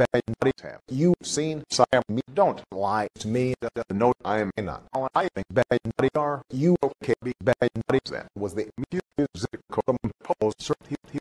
bad buddies have You've seen Siam me? Don't lie to me. No, I am not. All I think bad buddies are you okay be bad buddies. That was the music composed. He,